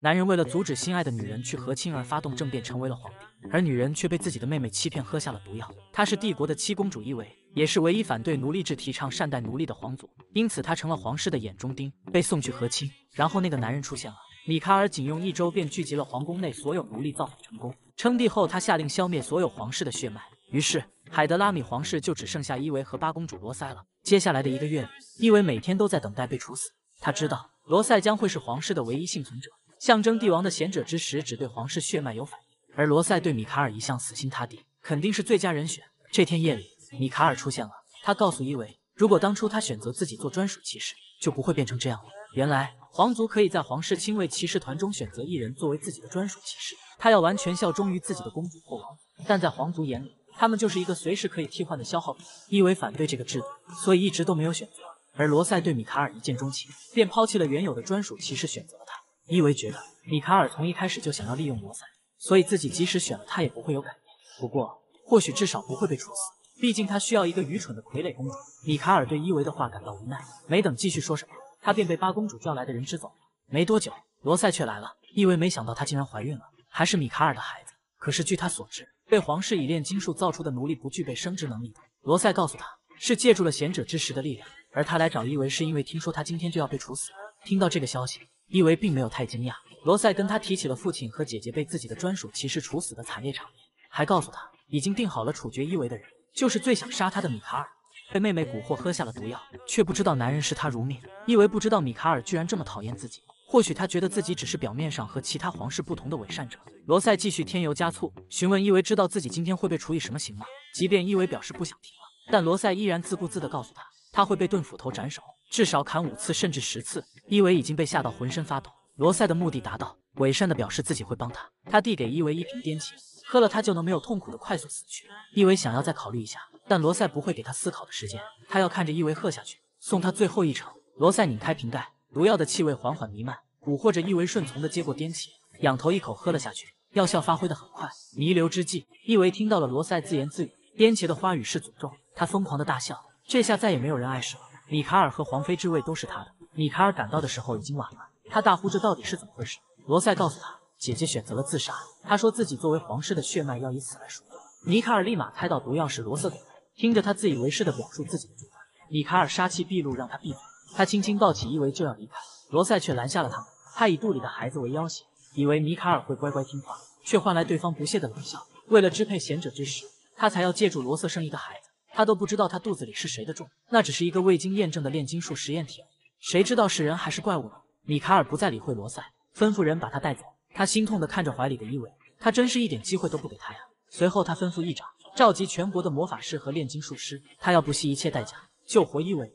男人为了阻止心爱的女人去和亲而发动政变，成为了皇帝，而女人却被自己的妹妹欺骗，喝下了毒药。她是帝国的七公主伊维，也是唯一反对奴隶制、提倡善待奴隶的皇族，因此她成了皇室的眼中钉，被送去和亲。然后那个男人出现了，米卡尔仅用一周便聚集了皇宫内所有奴隶，造反成功。称帝后，他下令消灭所有皇室的血脉，于是海德拉米皇室就只剩下伊维和八公主罗塞了。接下来的一个月里，伊维每天都在等待被处死，他知道罗塞将会是皇室的唯一幸存者。象征帝王的贤者之石只对皇室血脉有反应，而罗塞对米卡尔一向死心塌地，肯定是最佳人选。这天夜里，米卡尔出现了，他告诉伊维，如果当初他选择自己做专属骑士，就不会变成这样了。原来皇族可以在皇室亲卫骑士团中选择一人作为自己的专属骑士，他要完全效忠于自己的公主或王子，但在皇族眼里，他们就是一个随时可以替换的消耗品。伊维反对这个制度，所以一直都没有选择。而罗塞对米卡尔一见钟情，便抛弃了原有的专属骑士，选择了。伊维觉得米卡尔从一开始就想要利用罗塞，所以自己即使选了他也不会有改变。不过，或许至少不会被处死，毕竟他需要一个愚蠢的傀儡公主。米卡尔对伊维的话感到无奈，没等继续说什么，他便被八公主叫来的人支走了。没多久，罗塞却来了。伊维没想到她竟然怀孕了，还是米卡尔的孩子。可是据他所知，被皇室以炼金术造出的奴隶不具备生殖能力。罗塞告诉他，是借助了贤者之石的力量。而他来找伊维，是因为听说他今天就要被处死。听到这个消息。伊维并没有太惊讶，罗塞跟他提起了父亲和姐姐被自己的专属骑士处死的惨烈场面，还告诉他已经定好了处决伊维的人，就是最想杀他的米卡尔。被妹妹蛊惑喝下了毒药，却不知道男人视他如命。伊维不知道米卡尔居然这么讨厌自己，或许他觉得自己只是表面上和其他皇室不同的伪善者。罗塞继续添油加醋，询问伊维知道自己今天会被处以什么刑吗？即便伊维表示不想听了，但罗塞依然自顾自地告诉他，他会被钝斧头斩首。至少砍五次，甚至十次。伊维已经被吓到浑身发抖。罗塞的目的达到，伪善的表示自己会帮他。他递给伊维一瓶颠奇，喝了他就能没有痛苦的快速死去。伊维想要再考虑一下，但罗塞不会给他思考的时间。他要看着伊维喝下去，送他最后一程。罗塞拧开瓶盖，毒药的气味缓缓弥漫，蛊惑着伊维顺从的接过颠奇，仰头一口喝了下去。药效发挥的很快。弥留之际，伊维听到了罗塞自言自语：“颠奇的花语是诅咒。”他疯狂的大笑，这下再也没有人碍事了。米卡尔和皇妃之位都是他的。米卡尔赶到的时候已经晚了，他大呼：“这到底是怎么回事？”罗塞告诉他，姐姐选择了自杀。他说自己作为皇室的血脉要以此来赎罪。米卡尔立马猜到毒药是罗瑟给的，听着他自以为是的表述自己的主张，米卡尔杀气毕露，让他闭嘴。他轻轻抱起伊维就要离开，罗塞却拦下了他们。他以肚里的孩子为要挟，以为米卡尔会乖乖听话，却换来对方不屑的冷笑。为了支配贤者之石，他才要借助罗瑟生一个孩子。他都不知道他肚子里是谁的种，那只是一个未经验证的炼金术实验体，谁知道是人还是怪物呢？米卡尔不再理会罗塞，吩咐人把他带走。他心痛地看着怀里的伊维，他真是一点机会都不给他呀。随后他吩咐议长召集全国的魔法师和炼金术师，他要不惜一切代价救活伊维。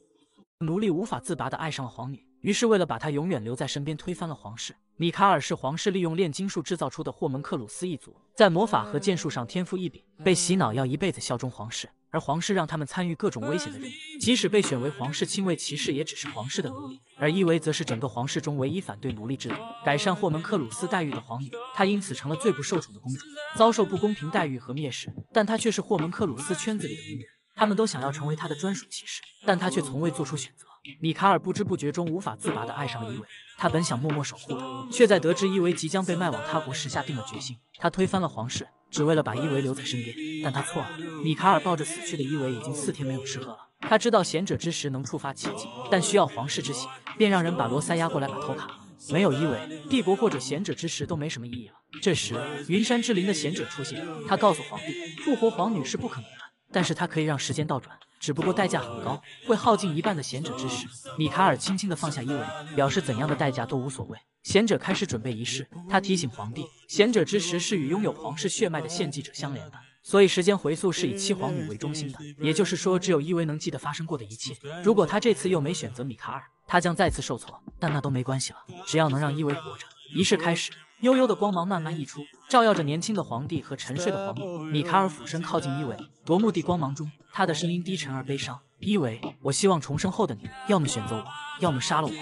奴隶无法自拔地爱上了皇女，于是为了把她永远留在身边，推翻了皇室。米卡尔是皇室利用炼金术制造出的霍门克鲁斯一族，在魔法和剑术上天赋异禀，被洗脑要一辈子效忠皇室。而皇室让他们参与各种危险的任务，即使被选为皇室亲卫骑士，也只是皇室的奴隶。而伊维则是整个皇室中唯一反对奴隶制度、改善霍门克鲁斯待遇的皇女，她因此成了最不受宠的公主，遭受不公平待遇和蔑视。但她却是霍门克鲁斯圈子里的名人，他们都想要成为她的专属骑士，但她却从未做出选择。米卡尔不知不觉中无法自拔地爱上了伊维，他本想默默守护她，却在得知伊维即将被卖往他国时下定了决心。他推翻了皇室。只为了把伊维留在身边，但他错了。米卡尔抱着死去的伊维已经四天没有吃喝了。他知道贤者之石能触发奇迹，但需要皇室之血，便让人把罗塞押过来把头砍了。没有伊维，帝国或者贤者之石都没什么意义了。这时，云山之灵的贤者出现，他告诉皇帝，复活皇女是不可能的，但是他可以让时间倒转，只不过代价很高，会耗尽一半的贤者之石。米卡尔轻轻地放下伊维，表示怎样的代价都无所谓。贤者开始准备仪式，他提醒皇帝，贤者之石是与拥有皇室血脉的献祭者相连的，所以时间回溯是以七皇女为中心的，也就是说，只有伊维能记得发生过的一切。如果他这次又没选择米卡尔，他将再次受挫，但那都没关系了，只要能让伊维活着。仪式开始，悠悠的光芒慢慢溢出，照耀着年轻的皇帝和沉睡的皇女。米卡尔俯身靠近伊维，夺目的光芒中，他的声音低沉而悲伤：“伊维，我希望重生后的你，要么选择我，要么杀了我。”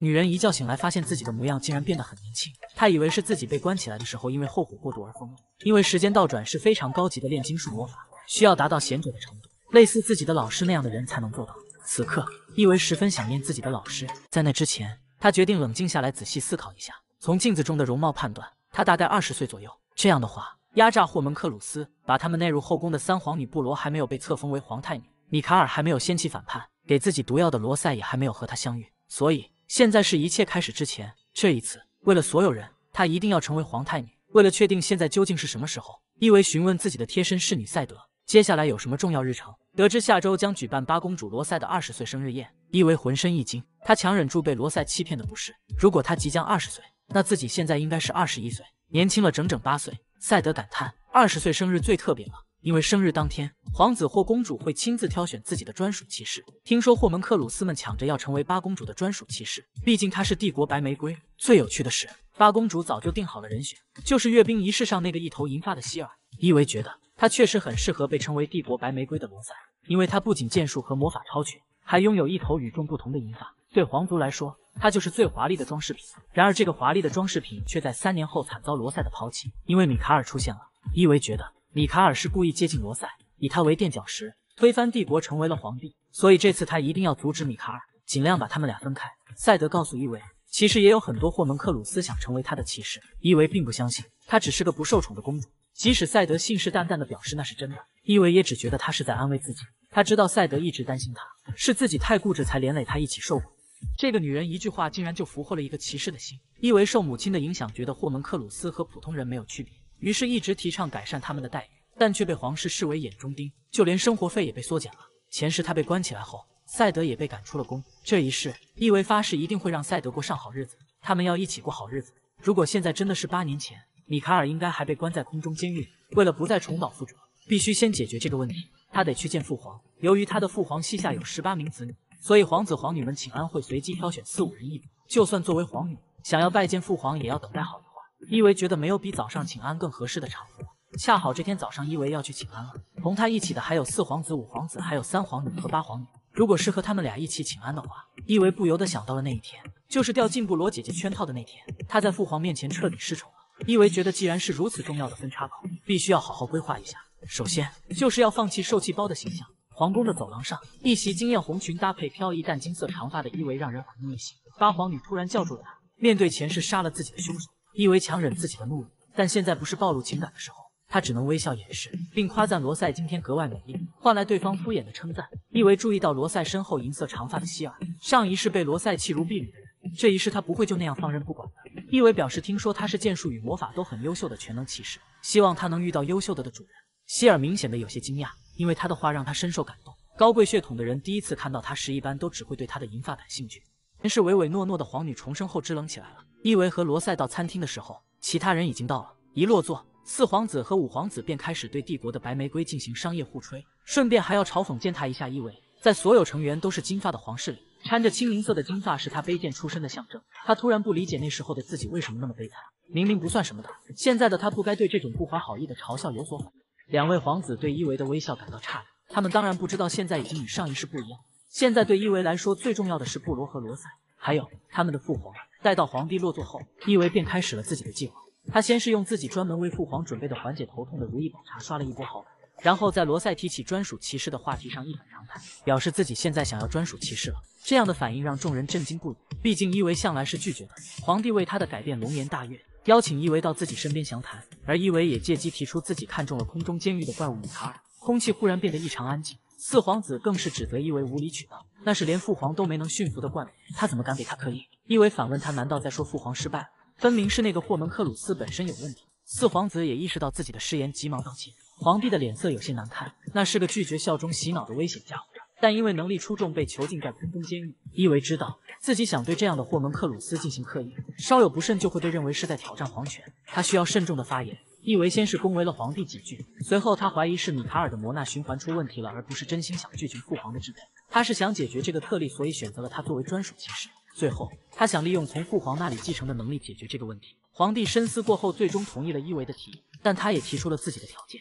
女人一觉醒来，发现自己的模样竟然变得很年轻。她以为是自己被关起来的时候，因为后悔过度而疯了。因为时间倒转是非常高级的炼金术魔法，需要达到贤者的程度，类似自己的老师那样的人才能做到。此刻，伊维十分想念自己的老师。在那之前，他决定冷静下来，仔细思考一下。从镜子中的容貌判断，她大概二十岁左右。这样的话，压榨霍门克鲁斯，把他们纳入后宫的三皇女布罗还没有被册封为皇太女，米卡尔还没有掀起反叛，给自己毒药的罗塞也还没有和他相遇。所以现在是一切开始之前。这一次，为了所有人，她一定要成为皇太女。为了确定现在究竟是什么时候，伊维询问自己的贴身侍女赛德，接下来有什么重要日程。得知下周将举办八公主罗塞的二十岁生日宴，伊维浑身一惊。他强忍住被罗塞欺骗的不适。如果他即将二十岁，那自己现在应该是二十一岁，年轻了整整八岁。赛德感叹：二十岁生日最特别了，因为生日当天，皇子或公主会亲自挑选自己的专属骑士。听说霍门克鲁斯们抢着要成为八公主的专属骑士，毕竟她是帝国白玫瑰。最有趣的是，八公主早就定好了人选，就是阅兵仪式上那个一头银发的希尔。伊维觉得。他确实很适合被称为帝国白玫瑰的罗塞，因为他不仅剑术和魔法超群，还拥有一头与众不同的银发。对皇族来说，他就是最华丽的装饰品。然而，这个华丽的装饰品却在三年后惨遭罗塞的抛弃，因为米卡尔出现了。伊维觉得米卡尔是故意接近罗塞，以他为垫脚石，推翻帝国，成为了皇帝。所以这次他一定要阻止米卡尔，尽量把他们俩分开。赛德告诉伊维，其实也有很多霍门克鲁斯想成为他的骑士。伊维并不相信，她只是个不受宠的公主。即使赛德信誓旦旦地表示那是真的，伊维也只觉得他是在安慰自己。他知道赛德一直担心他，是自己太固执才连累他一起受苦。这个女人一句话竟然就俘获了一个骑士的心。伊维受母亲的影响，觉得霍门克鲁斯和普通人没有区别，于是一直提倡改善他们的待遇，但却被皇室视为眼中钉，就连生活费也被缩减了。前世他被关起来后，赛德也被赶出了宫。这一世，伊维发誓一定会让赛德过上好日子，他们要一起过好日子。如果现在真的是八年前。米卡尔应该还被关在空中监狱。为了不再重蹈覆辙，必须先解决这个问题。他得去见父皇。由于他的父皇膝下有十八名子女，所以皇子皇女们请安会随机挑选四五人一组。就算作为皇女，想要拜见父皇，也要等待好一会儿。伊维觉得没有比早上请安更合适的场合。恰好这天早上，伊维要去请安了。同他一起的还有四皇子、五皇子，还有三皇女和八皇女。如果是和他们俩一起请安的话，伊维不由得想到了那一天，就是掉进布罗姐姐圈套的那天。他在父皇面前彻底失宠了。伊维觉得，既然是如此重要的分叉口，必须要好好规划一下。首先，就是要放弃受气包的形象。皇宫的走廊上，一袭惊艳红裙搭配飘逸淡金色长发的伊维让人耳目一新。八皇女突然叫住了他。面对前世杀了自己的凶手，伊维强忍自己的怒意，但现在不是暴露情感的时候，他只能微笑掩饰，并夸赞罗塞今天格外美丽，换来对方敷衍的称赞。伊维注意到罗塞身后银色长发的希尔，上一世被罗塞弃如敝履的人。这一世他不会就那样放任不管的。伊维表示，听说他是剑术与魔法都很优秀的全能骑士，希望他能遇到优秀的的主人。希尔明显的有些惊讶，因为他的话让他深受感动。高贵血统的人第一次看到他时，一般都只会对他的银发感兴趣。前世唯唯诺诺的皇女重生后支棱起来了。伊维和罗塞到餐厅的时候，其他人已经到了。一落座，四皇子和五皇子便开始对帝国的白玫瑰进行商业互吹，顺便还要嘲讽践踏一下伊维。在所有成员都是金发的皇室里。掺着青银色的金发是他卑贱出身的象征。他突然不理解那时候的自己为什么那么悲惨，明明不算什么的。现在的他不该对这种不怀好意的嘲笑有所反。两位皇子对伊维的微笑感到诧异，他们当然不知道现在已经与上一世不一样。现在对伊维来说最重要的是布罗和罗塞，还有他们的父皇。待到皇帝落座后，伊维便开始了自己的计划。他先是用自己专门为父皇准备的缓解头痛的如意宝茶刷了一波好感。然后在罗塞提起专属骑士的话题上一反常态，表示自己现在想要专属骑士了。这样的反应让众人震惊不已。毕竟伊维向来是拒绝的。皇帝为他的改变龙颜大悦，邀请伊维到自己身边详谈。而伊维也借机提出自己看中了空中监狱的怪物米卡尔。空气忽然变得异常安静。四皇子更是指责伊维无理取闹，那是连父皇都没能驯服的怪物，他怎么敢给他刻印？伊维反问他，难道在说父皇失败了？分明是那个霍门克鲁斯本身有问题。四皇子也意识到自己的失言，急忙道歉。皇帝的脸色有些难看，那是个拒绝效忠洗脑的危险家伙。但因为能力出众，被囚禁在空中监狱。伊维知道自己想对这样的霍门克鲁斯进行刻意，稍有不慎就会被认为是在挑战皇权。他需要慎重的发言。伊维先是恭维了皇帝几句，随后他怀疑是米卡尔的魔纳循环出问题了，而不是真心想拒绝父皇的支配。他是想解决这个特例，所以选择了他作为专属骑士。最后，他想利用从父皇那里继承的能力解决这个问题。皇帝深思过后，最终同意了伊维的提议，但他也提出了自己的条件。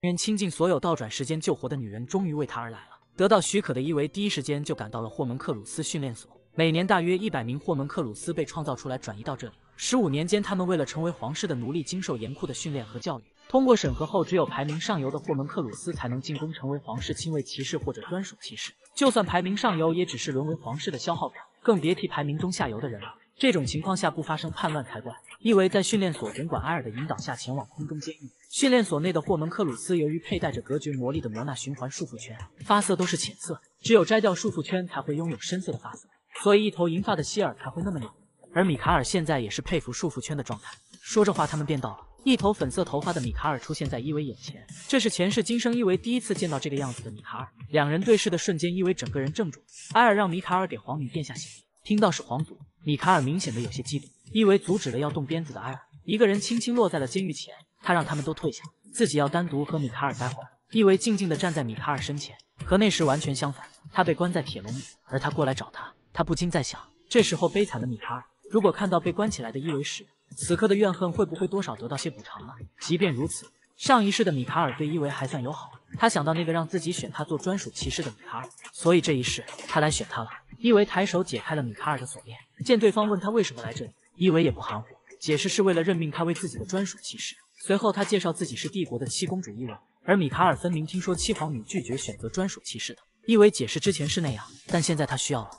愿倾尽所有倒转时间救活的女人终于为他而来了。得到许可的伊维第一时间就赶到了霍门克鲁斯训练所。每年大约一百名霍门克鲁斯被创造出来转移到这里。十五年间，他们为了成为皇室的奴隶，经受严酷的训练和教育。通过审核后，只有排名上游的霍门克鲁斯才能进宫成为皇室亲卫骑士或者专属骑士。就算排名上游，也只是沦为皇室的消耗品，更别提排名中下游的人了。这种情况下不发生叛乱才怪。伊维在训练所总管埃尔的引导下前往空中监狱。训练所内的霍门克鲁斯由于佩戴着隔绝魔力的魔纳循环束缚圈，发色都是浅色，只有摘掉束缚圈才会拥有深色的发色，所以一头银发的希尔才会那么亮。而米卡尔现在也是佩服束缚圈的状态。说着话，他们便到了。一头粉色头发的米卡尔出现在伊维眼前，这是前世今生伊维第一次见到这个样子的米卡尔。两人对视的瞬间，伊维整个人怔住。埃尔让米卡尔给皇女殿下行礼，听到是皇族，米卡尔明显的有些激动。伊维阻止了要动鞭子的埃尔，一个人轻轻落在了监狱前。他让他们都退下，自己要单独和米卡尔待会儿。伊维静静的站在米卡尔身前，和那时完全相反。他被关在铁笼里，而他过来找他。他不禁在想，这时候悲惨的米卡尔，如果看到被关起来的伊维时，此刻的怨恨会不会多少得到些补偿呢？即便如此，上一世的米卡尔对伊维还算友好。他想到那个让自己选他做专属骑士的米卡尔，所以这一世他来选他了。伊维抬手解开了米卡尔的锁链，见对方问他为什么来这里，伊维也不含糊，解释是为了任命他为自己的专属骑士。随后他介绍自己是帝国的七公主伊维，而米卡尔分明听说七皇女拒绝选择专属骑士的。伊维解释之前是那样，但现在他需要了。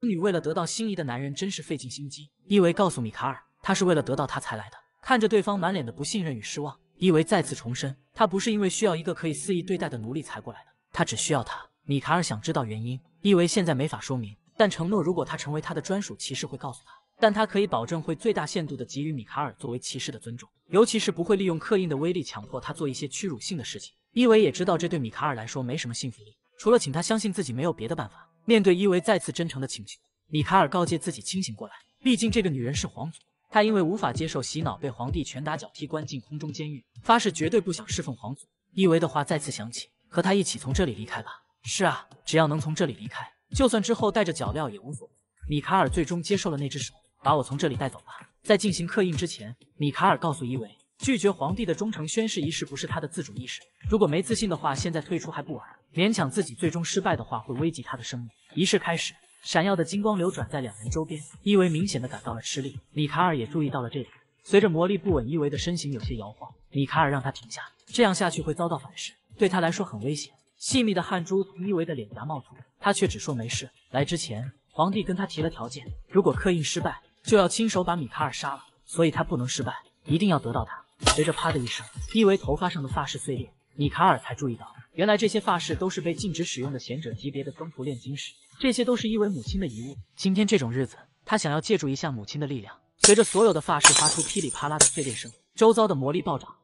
女为了得到心仪的男人，真是费尽心机。伊维告诉米卡尔。他是为了得到他才来的。看着对方满脸的不信任与失望，伊维再次重申，他不是因为需要一个可以肆意对待的奴隶才过来的，他只需要他。米卡尔想知道原因，伊维现在没法说明，但承诺如果他成为他的专属骑士会告诉他。但他可以保证会最大限度的给予米卡尔作为骑士的尊重，尤其是不会利用刻印的威力强迫他做一些屈辱性的事情。伊维也知道这对米卡尔来说没什么信服力，除了请他相信自己没有别的办法。面对伊维再次真诚的请求，米卡尔告诫自己清醒过来，毕竟这个女人是皇族。他因为无法接受洗脑，被皇帝拳打脚踢，关进空中监狱，发誓绝对不想侍奉皇族。伊维的话再次响起：“和他一起从这里离开吧。”是啊，只要能从这里离开，就算之后带着脚镣也无所谓。米卡尔最终接受了那只手，把我从这里带走吧。在进行刻印之前，米卡尔告诉伊维，拒绝皇帝的忠诚宣誓仪式不是他的自主意识。如果没自信的话，现在退出还不晚。勉强自己最终失败的话，会危及他的生命。仪式开始。闪耀的金光流转在两人周边，伊维明显的感到了吃力。米卡尔也注意到了这点。随着魔力不稳，伊维的身形有些摇晃。米卡尔让他停下，这样下去会遭到反噬，对他来说很危险。细密的汗珠从伊维的脸颊冒出，他却只说没事。来之前，皇帝跟他提了条件，如果刻印失败，就要亲手把米卡尔杀了，所以他不能失败，一定要得到他。随着啪的一声，伊维头发上的发饰碎裂，米卡尔才注意到，原来这些发饰都是被禁止使用的贤者级别的增幅炼金石。这些都是伊维母亲的遗物。今天这种日子，他想要借助一下母亲的力量。随着所有的发饰发出噼里啪啦的碎裂声，周遭的魔力暴涨。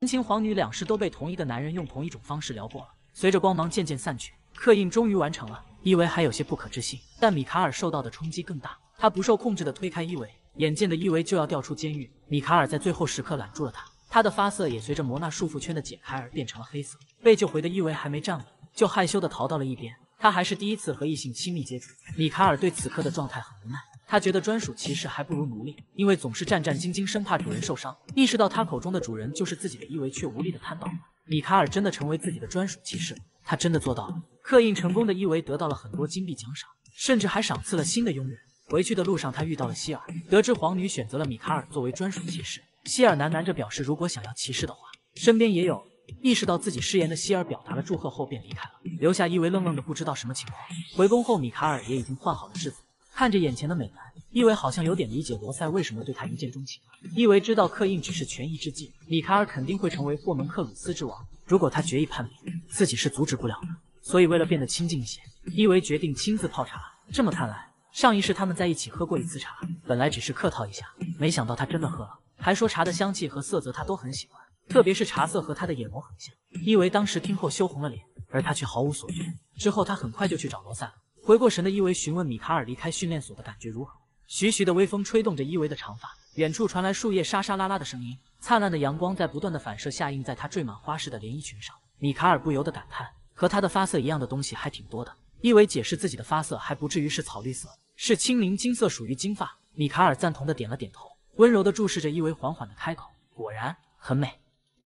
年轻皇女两世都被同一个男人用同一种方式撩过了。随着光芒渐渐散去，刻印终于完成了。伊维还有些不可置信，但米卡尔受到的冲击更大。他不受控制的推开伊维，眼见的伊维就要掉出监狱，米卡尔在最后时刻拦住了他。他的发色也随着魔纳束缚圈的解开而变成了黑色。被救回的伊维还没站稳。就害羞的逃到了一边。他还是第一次和异性亲密接触。米卡尔对此刻的状态很无奈，他觉得专属骑士还不如奴隶，因为总是战战兢兢，生怕主人受伤。意识到他口中的主人就是自己的伊维，却无力的瘫倒了。米卡尔真的成为自己的专属骑士，他真的做到了。刻印成功的伊维得到了很多金币奖赏，甚至还赏赐了新的佣人。回去的路上，他遇到了希尔，得知皇女选择了米卡尔作为专属骑士，希尔喃喃着表示，如果想要骑士的话，身边也有。意识到自己失言的希尔表达了祝贺后便离开了，留下伊维愣愣的不知道什么情况。回宫后，米卡尔也已经换好了制服，看着眼前的美男，伊维好像有点理解罗塞为什么对他一见钟情。伊维知道刻印只是权宜之计，米卡尔肯定会成为霍门克鲁斯之王。如果他决意叛变，自己是阻止不了的。所以为了变得亲近一些，伊维决定亲自泡茶。这么看来，上一世他们在一起喝过一次茶，本来只是客套一下，没想到他真的喝了，还说茶的香气和色泽他都很喜欢。特别是茶色和他的眼眸很像，伊维当时听后羞红了脸，而他却毫无所觉。之后他很快就去找罗塞了。回过神的伊维询问米卡尔离开训练所的感觉如何。徐徐的微风吹动着伊维的长发，远处传来树叶沙沙啦啦的声音，灿烂的阳光在不断的反射下映在他缀满花式的连衣裙上。米卡尔不由得感叹，和他的发色一样的东西还挺多的。伊维解释自己的发色还不至于是草绿色，是青柠金色，属于金发。米卡尔赞同的点了点头，温柔的注视着伊维，缓缓的开口：“果然很美。”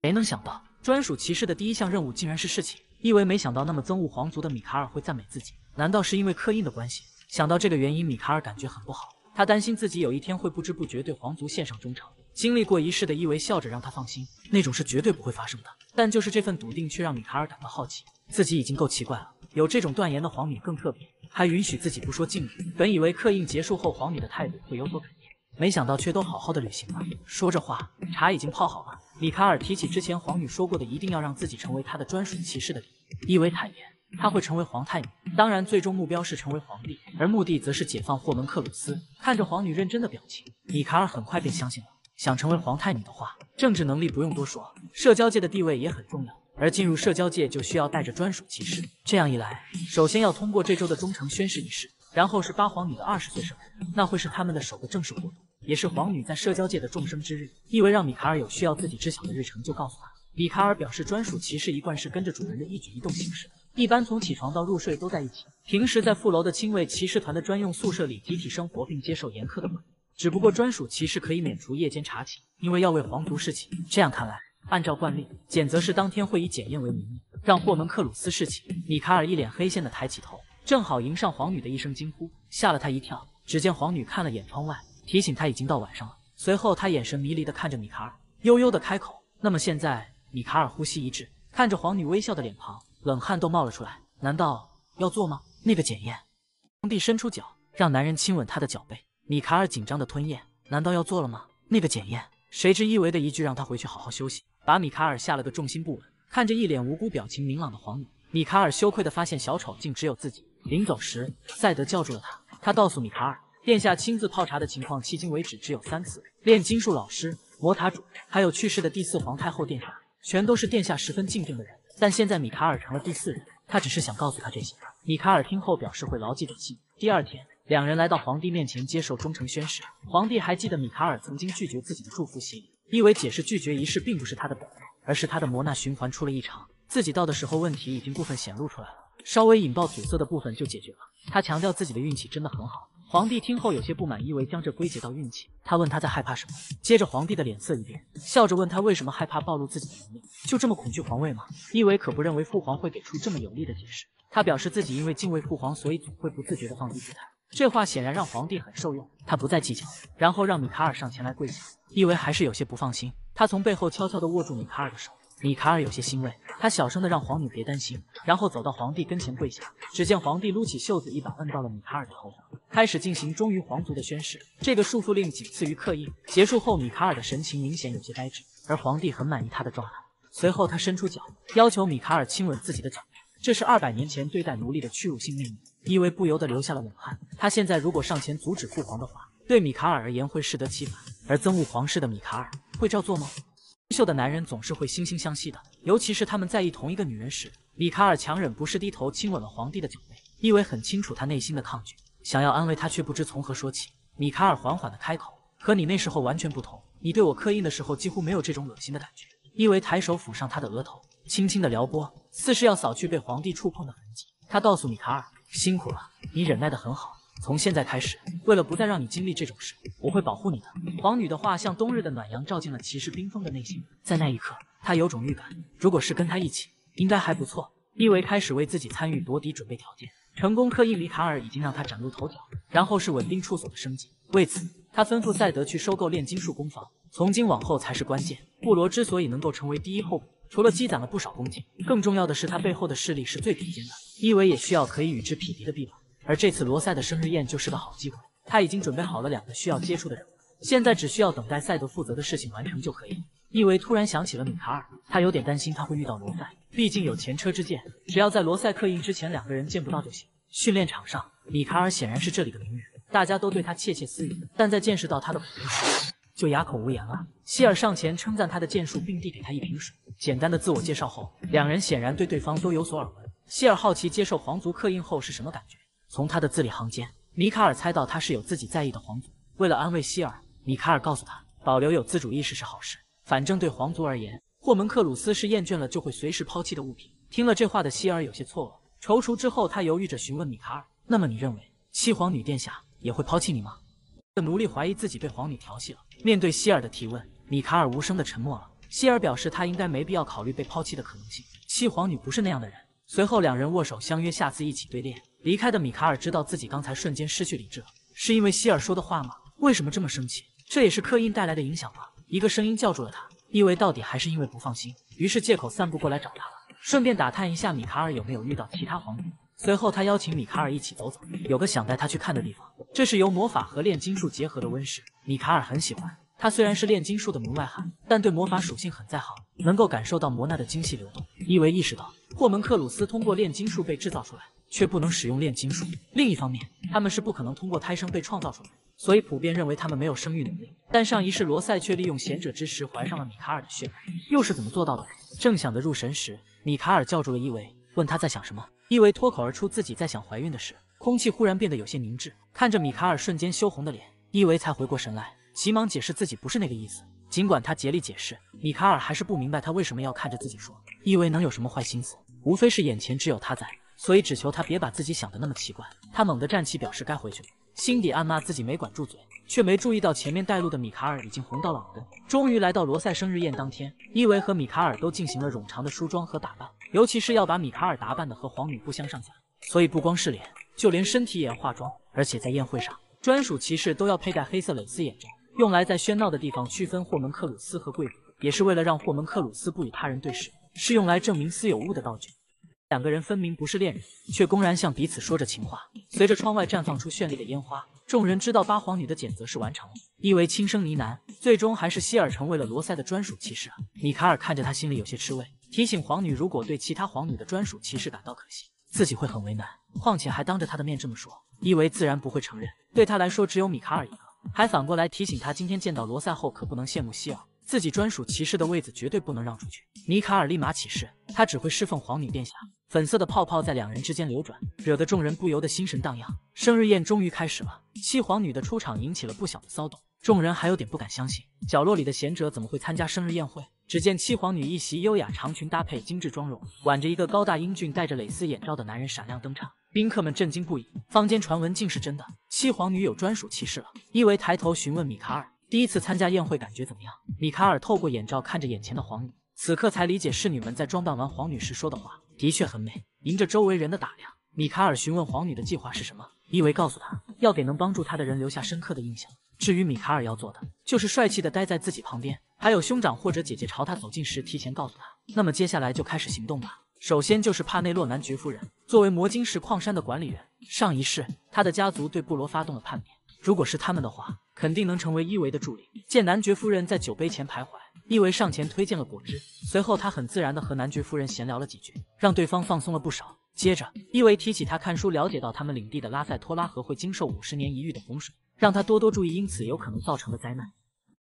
谁能想到，专属骑士的第一项任务竟然是侍寝。伊维没想到那么憎恶皇族的米卡尔会赞美自己，难道是因为刻印的关系？想到这个原因，米卡尔感觉很不好。他担心自己有一天会不知不觉对皇族献上忠诚。经历过一世的伊维笑着让他放心，那种事绝对不会发生的。但就是这份笃定，却让米卡尔感到好奇。自己已经够奇怪了，有这种断言的皇女更特别，还允许自己不说敬语。本以为刻印结束后皇女的态度会有所改变，没想到却都好好的旅行了。说着话，茶已经泡好了。米卡尔提起之前皇女说过的，一定要让自己成为他的专属骑士的理由。伊维坦言，他会成为皇太女，当然最终目标是成为皇帝，而目的则是解放霍门克鲁斯。看着皇女认真的表情，米卡尔很快便相信了。想成为皇太女的话，政治能力不用多说，社交界的地位也很重要。而进入社交界就需要带着专属骑士，这样一来，首先要通过这周的忠诚宣誓仪式，然后是八皇女的二十岁生日，那会是他们的首个正式活动，也是皇女在社交界的众生之日。意为让米卡尔有需要自己知晓的日程，就告诉他。米卡尔表示，专属骑士一贯是跟着主人的一举一动行事，一般从起床到入睡都在一起。平时在副楼的亲卫骑士团的专用宿舍里集体生活，并接受严苛的管理。只不过专属骑士可以免除夜间查寝，因为要为皇族侍寝。这样看来。按照惯例，简则是当天会以检验为名义，让霍门克鲁斯侍寝。米卡尔一脸黑线的抬起头，正好迎上皇女的一声惊呼，吓了他一跳。只见皇女看了眼窗外，提醒他已经到晚上了。随后，他眼神迷离的看着米卡尔，悠悠的开口：“那么现在？”米卡尔呼吸一滞，看着皇女微笑的脸庞，冷汗都冒了出来。难道要做吗？那个检验？皇帝伸出脚，让男人亲吻他的脚背。米卡尔紧张的吞咽。难道要做了吗？那个检验？谁知伊维的一句让他回去好好休息。把米卡尔吓了个重心不稳，看着一脸无辜、表情明朗的皇女，米卡尔羞愧地发现小丑竟只有自己。临走时，赛德叫住了他，他告诉米卡尔，殿下亲自泡茶的情况迄今为止只有三次。炼金术老师、魔塔主，还有去世的第四皇太后殿下，全都是殿下十分敬重的人。但现在米卡尔成了第四人，他只是想告诉他这些。米卡尔听后表示会牢记在心。第二天，两人来到皇帝面前接受忠诚宣誓。皇帝还记得米卡尔曾经拒绝自己的祝福协议。伊维解释拒绝仪式并不是他的本意，而是他的魔纳循环出了异常。自己到的时候，问题已经部分显露出来了，稍微引爆阻塞的部分就解决了。他强调自己的运气真的很好。皇帝听后有些不满，伊维将这归结到运气。他问他在害怕什么，接着皇帝的脸色一变，笑着问他为什么害怕暴露自己的能力，就这么恐惧皇位吗？伊维可不认为父皇会给出这么有力的解释。他表示自己因为敬畏父皇，所以总会不自觉地放低姿态。这话显然让皇帝很受用，他不再计较，然后让米卡尔上前来跪下。伊维还是有些不放心，他从背后悄悄地握住米卡尔的手。米卡尔有些欣慰，他小声地让皇女别担心，然后走到皇帝跟前跪下。只见皇帝撸起袖子，一把摁到了米卡尔的头上，开始进行忠于皇族的宣誓。这个束缚令仅次于刻印。结束后，米卡尔的神情明显有些呆滞，而皇帝很满意他的状态。随后，他伸出脚，要求米卡尔亲吻自己的脚。这是二百年前对待奴隶的屈辱性命令。伊维不由得流下了冷汗。他现在如果上前阻止父皇的话，对米卡尔而言会适得其反。而憎恶皇室的米卡尔会照做吗？秀的男人总是会惺惺相惜的，尤其是他们在意同一个女人时。米卡尔强忍不适，低头亲吻了皇帝的脚背。伊维很清楚他内心的抗拒，想要安慰他，却不知从何说起。米卡尔缓缓地开口：“和你那时候完全不同，你对我刻印的时候几乎没有这种恶心的感觉。”伊维抬手抚上他的额头。轻轻的撩拨，似是要扫去被皇帝触碰的痕迹。他告诉米卡尔：“辛苦了，你忍耐的很好。从现在开始，为了不再让你经历这种事，我会保护你的。”皇女的话像冬日的暖阳，照进了骑士冰封的内心。在那一刻，他有种预感，如果是跟他一起，应该还不错。伊维开始为自己参与夺嫡准备条件。成功刻印米卡尔已经让他崭露头角，然后是稳定处所的升级。为此，他吩咐赛德去收购炼金术工坊。从今往后才是关键。布罗之所以能够成为第一候补。除了积攒了不少功绩，更重要的是他背后的势力是最顶尖的。伊维也需要可以与之匹敌的臂膀，而这次罗塞的生日宴就是个好机会。他已经准备好了两个需要接触的人，现在只需要等待赛德负责的事情完成就可以。伊维突然想起了米卡尔，他有点担心他会遇到罗塞，毕竟有前车之鉴。只要在罗塞刻印之前两个人见不到就行。训练场上，米卡尔显然是这里的名人，大家都对他窃窃私语，但在见识到他的普通时，就哑口无言了。希尔上前称赞他的剑术，并递给他一瓶水。简单的自我介绍后，两人显然对对方都有所耳闻。希尔好奇接受皇族刻印后是什么感觉。从他的字里行间，米卡尔猜到他是有自己在意的皇族。为了安慰希尔，米卡尔告诉他，保留有自主意识是好事。反正对皇族而言，霍门克鲁斯是厌倦了就会随时抛弃的物品。听了这话的希尔有些错愕，踌躇之后，他犹豫着询问米卡尔：“那么你认为七皇女殿下也会抛弃你吗？”奴隶怀疑自己被皇女调戏了。面对希尔的提问，米卡尔无声的沉默了。希尔表示，他应该没必要考虑被抛弃的可能性。七皇女不是那样的人。随后，两人握手相约下次一起对练。离开的米卡尔知道自己刚才瞬间失去理智了，是因为希尔说的话吗？为什么这么生气？这也是刻印带来的影响吗？一个声音叫住了他，伊维到底还是因为不放心，于是借口散步过来找他了，顺便打探一下米卡尔有没有遇到其他皇女。随后他邀请米卡尔一起走走，有个想带他去看的地方，这是由魔法和炼金术结合的温室。米卡尔很喜欢。他虽然是炼金术的门外汉，但对魔法属性很在行，能够感受到魔纳的精细流动。伊维意识到，霍门克鲁斯通过炼金术被制造出来，却不能使用炼金术。另一方面，他们是不可能通过胎生被创造出来，所以普遍认为他们没有生育能力。但上一世罗塞却利用贤者之石怀上了米卡尔的血脉，又是怎么做到的？正想得入神时，米卡尔叫住了伊维，问他在想什么。伊维脱口而出自己在想怀孕的事，空气忽然变得有些凝滞，看着米卡尔瞬间羞红的脸，伊维才回过神来。急忙解释自己不是那个意思，尽管他竭力解释，米卡尔还是不明白他为什么要看着自己说。伊维能有什么坏心思？无非是眼前只有他在，所以只求他别把自己想的那么奇怪。他猛地站起，表示该回去了，心底暗骂自己没管住嘴，却没注意到前面带路的米卡尔已经红到了耳根。终于来到罗塞生日宴当天，伊维和米卡尔都进行了冗长的梳妆和打扮，尤其是要把米卡尔打扮的和皇女不相上下，所以不光是脸，就连身体也要化妆。而且在宴会上，专属骑士都要佩戴黑色蕾丝眼罩。用来在喧闹的地方区分霍门克鲁斯和贵族，也是为了让霍门克鲁斯不与他人对视，是用来证明私有物的道具。两个人分明不是恋人，却公然向彼此说着情话。随着窗外绽放出绚丽的烟花，众人知道八皇女的检择是完成了。伊维轻声呢喃，最终还是希尔成为了罗塞的专属骑士。米卡尔看着他，心里有些吃味，提醒皇女，如果对其他皇女的专属骑士感到可惜，自己会很为难。况且还当着他的面这么说，伊维自然不会承认。对他来说，只有米卡尔一个。还反过来提醒他，今天见到罗塞后可不能羡慕希尔，自己专属骑士的位子绝对不能让出去。米卡尔立马起誓，他只会侍奉皇女殿下。粉色的泡泡在两人之间流转，惹得众人不由得心神荡漾。生日宴终于开始了，七皇女的出场引起了不小的骚动，众人还有点不敢相信，角落里的贤者怎么会参加生日宴会？只见七皇女一袭优雅长裙，搭配精致妆容，挽着一个高大英俊、戴着蕾丝眼罩的男人闪亮登场。宾客们震惊不已，坊间传闻竟是真的。七皇女有专属骑士了。伊维抬头询问米卡尔：“第一次参加宴会，感觉怎么样？”米卡尔透过眼罩看着眼前的皇女，此刻才理解侍女们在装扮完皇女时说的话，的确很美。迎着周围人的打量，米卡尔询问皇女的计划是什么。伊维告诉他，要给能帮助他的人留下深刻的印象。至于米卡尔要做的，就是帅气的待在自己旁边，还有兄长或者姐姐朝他走近时，提前告诉他。那么接下来就开始行动吧。首先就是帕内洛男爵夫人，作为魔晶石矿山的管理员，上一世他的家族对布罗发动了叛变。如果是他们的话，肯定能成为伊维的助理。见男爵夫人在酒杯前徘徊，伊维上前推荐了果汁。随后他很自然的和男爵夫人闲聊了几句，让对方放松了不少。接着，伊维提起他看书了解到他们领地的拉塞托拉河会经受五十年一遇的洪水，让他多多注意，因此有可能造成的灾难。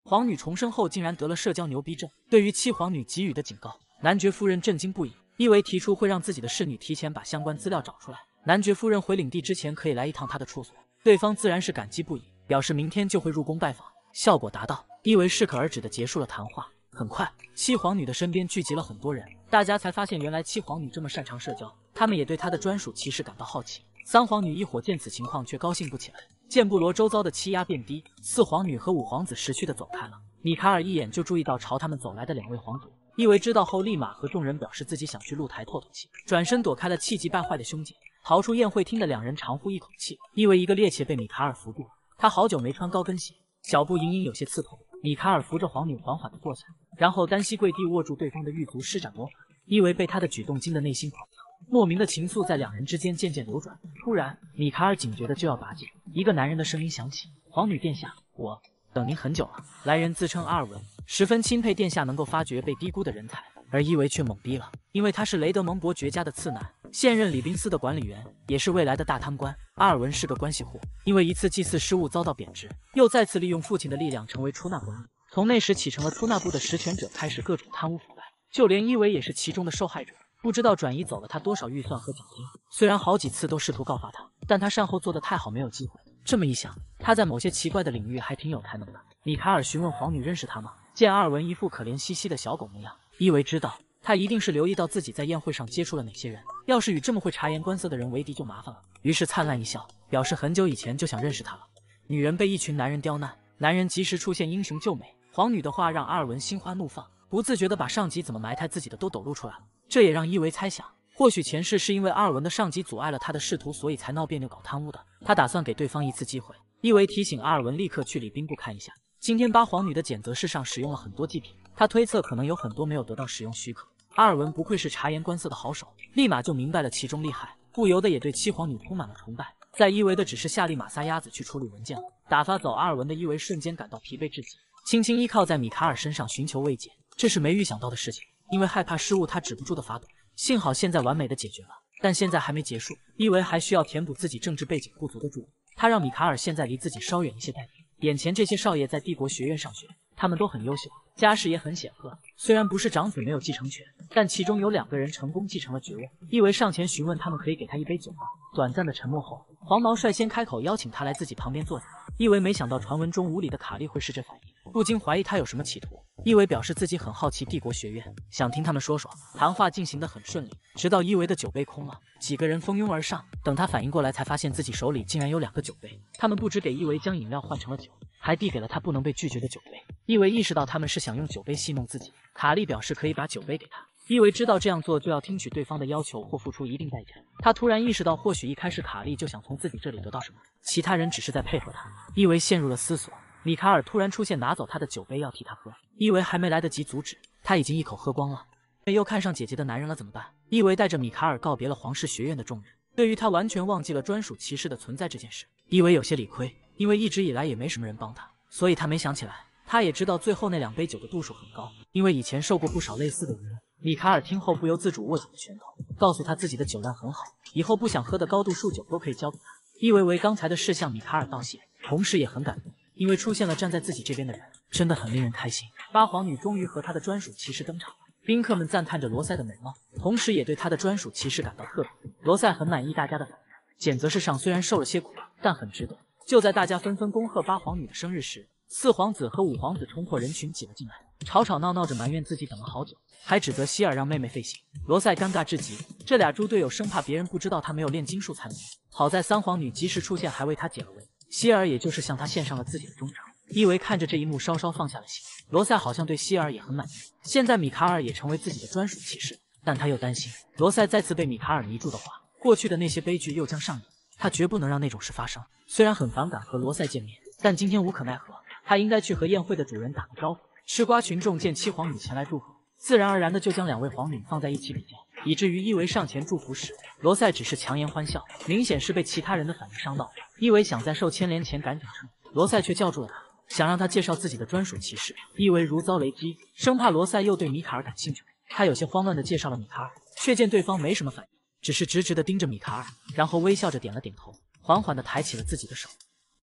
皇女重生后竟然得了社交牛逼症，对于七皇女给予的警告，男爵夫人震惊不已。伊维提出会让自己的侍女提前把相关资料找出来，男爵夫人回领地之前可以来一趟他的处所。对方自然是感激不已，表示明天就会入宫拜访。效果达到，伊维适可而止的结束了谈话。很快，七皇女的身边聚集了很多人，大家才发现原来七皇女这么擅长社交，他们也对她的专属骑士感到好奇。三皇女一伙见此情况却高兴不起来，见布罗周遭的气压变低，四皇女和五皇子识趣的走开了。米卡尔一眼就注意到朝他们走来的两位皇族。伊维知道后，立马和众人表示自己想去露台透透气，转身躲开了气急败坏的兄姐。逃出宴会厅的两人长呼一口气，伊维一个趔趄被米卡尔扶住了。他好久没穿高跟鞋，脚步隐隐有些刺痛。米卡尔扶着皇女缓缓地坐下，然后单膝跪地握住对方的玉足，施展魔法。伊维被他的举动惊得内心狂跳，莫名的情愫在两人之间渐渐流转。突然，米卡尔警觉的就要拔剑，一个男人的声音响起：“皇女殿下，我等您很久了。”来人自称阿尔文。十分钦佩殿下能够发掘被低估的人才，而伊维却懵逼了，因为他是雷德蒙伯爵家的次男，现任礼宾司的管理员，也是未来的大贪官。阿尔文是个关系户，因为一次祭祀失误遭到贬值，又再次利用父亲的力量成为出纳官。从那时起，成了出纳部的实权者，开始各种贪污腐败，就连伊维也是其中的受害者。不知道转移走了他多少预算和奖金。虽然好几次都试图告发他，但他善后做得太好，没有机会。这么一想，他在某些奇怪的领域还挺有才能的。米卡尔询问皇女认识他吗？见阿尔文一副可怜兮兮的小狗模样，伊维知道他一定是留意到自己在宴会上接触了哪些人。要是与这么会察言观色的人为敌，就麻烦了。于是灿烂一笑，表示很久以前就想认识他了。女人被一群男人刁难，男人及时出现英雄救美。皇女的话让阿尔文心花怒放，不自觉地把上级怎么埋汰自己的都抖露出来了。这也让伊维猜想，或许前世是因为阿尔文的上级阻碍了他的仕途，所以才闹别扭搞贪污的。他打算给对方一次机会。伊维提醒阿尔文立刻去礼宾部看一下。今天八皇女的检择室上使用了很多祭品，他推测可能有很多没有得到使用许可。阿尔文不愧是察言观色的好手，立马就明白了其中厉害。不由得也对七皇女充满了崇拜。在伊维的指示下，立马撒丫子去处理文件了。打发走阿尔文的伊维瞬间感到疲惫至极，轻轻依靠在米卡尔身上寻求慰藉。这是没预想到的事情，因为害怕失误，他止不住的发抖。幸好现在完美的解决了，但现在还没结束，伊维还需要填补自己政治背景不足的住。他让米卡尔现在离自己稍远一些待命。眼前这些少爷在帝国学院上学，他们都很优秀，家世也很显赫。虽然不是长子没有继承权，但其中有两个人成功继承了爵位。伊维上前询问他们可以给他一杯酒吗？短暂的沉默后，黄毛率先开口邀请他来自己旁边坐下。伊维没想到传闻中无礼的卡莉会是这反应，不禁怀疑他有什么企图。伊维表示自己很好奇帝国学院，想听他们说说。谈话进行得很顺利，直到伊维的酒杯空了，几个人蜂拥而上。等他反应过来，才发现自己手里竟然有两个酒杯。他们不止给伊维将饮料换成了酒，还递给了他不能被拒绝的酒杯。伊维意识到他们是想用酒杯戏弄自己。卡莉表示可以把酒杯给他。伊维知道这样做就要听取对方的要求或付出一定代价。他突然意识到，或许一开始卡莉就想从自己这里得到什么，其他人只是在配合他。伊维陷入了思索。米卡尔突然出现，拿走他的酒杯要替他喝。伊维还没来得及阻止，他已经一口喝光了。又看上姐姐的男人了怎么办？伊维带着米卡尔告别了皇室学院的众人。对于他完全忘记了专属骑士的存在这件事，伊维有些理亏，因为一直以来也没什么人帮他，所以他没想起来。他也知道最后那两杯酒的度数很高，因为以前受过不少类似的人。米卡尔听后不由自主握紧了拳头，告诉他自己的酒量很好，以后不想喝的高度数酒都可以交给他。伊维为刚才的事向米卡尔道谢，同时也很感动。因为出现了站在自己这边的人，真的很令人开心。八皇女终于和她的专属骑士登场了，宾客们赞叹着罗塞的美貌，同时也对她的专属骑士感到特别。罗塞很满意大家的反应，简则是上虽然受了些苦，但很值得。就在大家纷纷恭贺八皇女的生日时，四皇子和五皇子冲破人群挤了进来，吵吵闹闹着埋怨自己等了好久，还指责希尔让妹妹费心。罗塞尴尬至极，这俩猪队友生怕别人不知道他没有炼金术才能。好在三皇女及时出现，还为他解了围。希尔也就是向他献上了自己的忠诚。伊维看着这一幕，稍稍放下了心。罗塞好像对希尔也很满意。现在米卡尔也成为自己的专属骑士，但他又担心罗塞再次被米卡尔迷住的话，过去的那些悲剧又将上演。他绝不能让那种事发生。虽然很反感和罗塞见面，但今天无可奈何，他应该去和宴会的主人打个招呼。吃瓜群众见七皇女前来祝贺，自然而然的就将两位皇女放在一起比较，以至于伊维上前祝福时，罗塞只是强颜欢笑，明显是被其他人的反应伤到。伊维想在受牵连前赶紧撤，罗塞却叫住了他，想让他介绍自己的专属骑士。伊维如遭雷击，生怕罗塞又对米卡尔感兴趣，他有些慌乱的介绍了米卡尔，却见对方没什么反应，只是直直的盯着米卡尔，然后微笑着点了点头，缓缓的抬起了自己的手。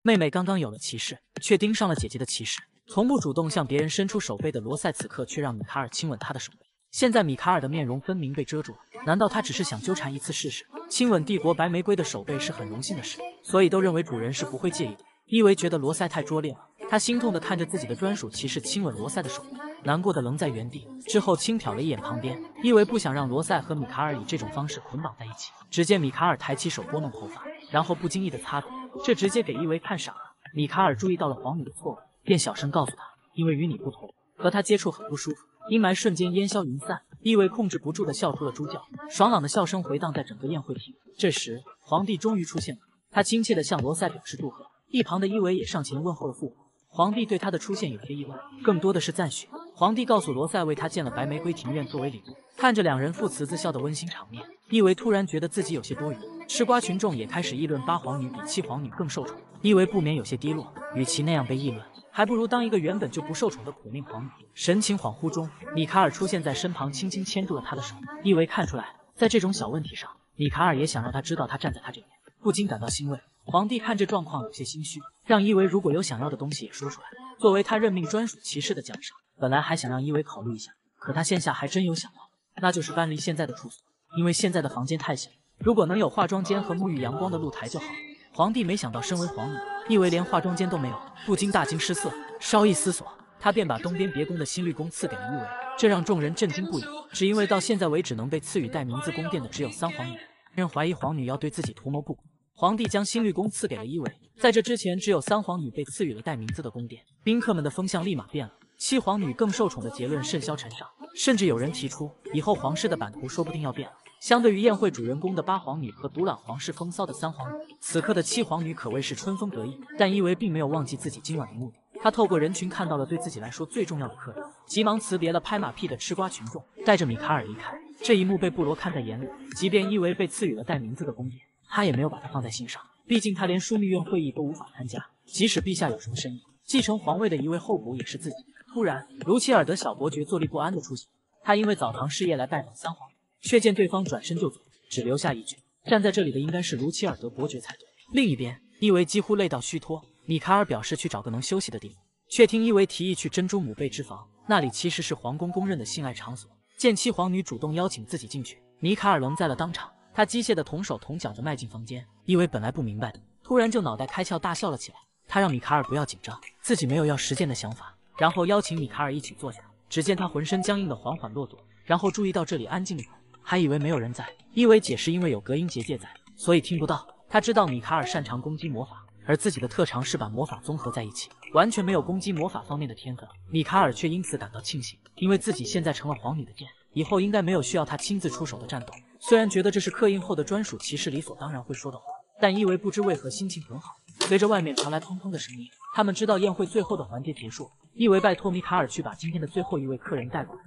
妹妹刚刚有了骑士，却盯上了姐姐的骑士，从不主动向别人伸出手背的罗塞，此刻却让米卡尔亲吻他的手背。现在米卡尔的面容分明被遮住了，难道他只是想纠缠一次试试？亲吻帝国白玫瑰的手背是很荣幸的事，所以都认为主人是不会介意的。伊维觉得罗塞太拙劣了，他心痛的看着自己的专属骑士亲吻罗塞的手背，难过的愣在原地。之后轻瞟了一眼旁边，伊维不想让罗塞和米卡尔以这种方式捆绑在一起。只见米卡尔抬起手拨弄头发，然后不经意的擦住，这直接给伊维看傻了。米卡尔注意到了皇女的错误，便小声告诉他，因为与你不同，和他接触很不舒服。阴霾瞬间烟消云散。伊维控制不住的笑出了猪叫，爽朗的笑声回荡在整个宴会厅。这时，皇帝终于出现了，他亲切地向罗塞表示祝贺。一旁的伊维也上前问候了父皇。皇帝对他的出现有些意外，更多的是赞许。皇帝告诉罗塞，为他建了白玫瑰庭院作为礼物。看着两人父慈子孝的温馨场面，伊维突然觉得自己有些多余。吃瓜群众也开始议论八皇女比七皇女更受宠，伊维不免有些低落。与其那样被议论。还不如当一个原本就不受宠的苦命皇女。神情恍惚中，米卡尔出现在身旁，轻轻牵住了他的手。伊维看出来，在这种小问题上，米卡尔也想让他知道他站在他这边，不禁感到欣慰。皇帝看这状况有些心虚，让伊维如果有想要的东西也说。出来，作为他任命专属骑士的奖赏。本来还想让伊维考虑一下，可他现下还真有想到，那就是搬离现在的住所，因为现在的房间太小，如果能有化妆间和沐浴阳光的露台就好。皇帝没想到，身为皇女。伊维连化妆间都没有，不禁大惊失色。稍一思索，他便把东边别宫的新绿宫赐给了伊维，这让众人震惊不已。只因为到现在为止，能被赐予带名字宫殿的只有三皇女，人怀疑皇女要对自己图谋不轨。皇帝将新绿宫赐给了伊维，在这之前，只有三皇女被赐予了带名字的宫殿。宾客们的风向立马变了，七皇女更受宠的结论甚嚣尘上，甚至有人提出，以后皇室的版图说不定要变了。相对于宴会主人公的八皇女和独揽皇室风骚的三皇女，此刻的七皇女可谓是春风得意。但伊维并没有忘记自己今晚的目的，他透过人群看到了对自己来说最重要的客人，急忙辞别了拍马屁的吃瓜群众，带着米卡尔离开。这一幕被布罗看在眼里，即便伊维被赐予了带名字的宫殿，他也没有把它放在心上。毕竟他连枢密院会议都无法参加，即使陛下有什么深意，继承皇位的一位候补也是自己。突然，卢齐尔德小伯爵坐立不安的出现，他因为澡堂事业来拜访三皇，却见对方转身就走，只留下一句：“站在这里的应该是卢齐尔德伯爵才对。”另一边，伊维几乎累到虚脱，米卡尔表示去找个能休息的地方，却听伊维提议去珍珠母贝之房，那里其实是皇宫公认的性爱场所。见七皇女主动邀请自己进去，米卡尔愣在了当场。他机械的同手同脚的迈进房间，伊维本来不明白的，突然就脑袋开窍大笑了起来。他让米卡尔不要紧张，自己没有要实践的想法，然后邀请米卡尔一起坐下。只见他浑身僵硬的缓缓落座，然后注意到这里安静了，还以为没有人在。伊维解释，因为有隔音结界在，所以听不到。他知道米卡尔擅长攻击魔法，而自己的特长是把魔法综合在一起，完全没有攻击魔法方面的天分。米卡尔却因此感到庆幸，因为自己现在成了皇女的剑，以后应该没有需要他亲自出手的战斗。虽然觉得这是刻印后的专属骑士理所当然会说的话，但伊维不知为何心情很好。随着外面传来砰砰的声音，他们知道宴会最后的环节结束。伊维拜托米卡尔去把今天的最后一位客人带过来。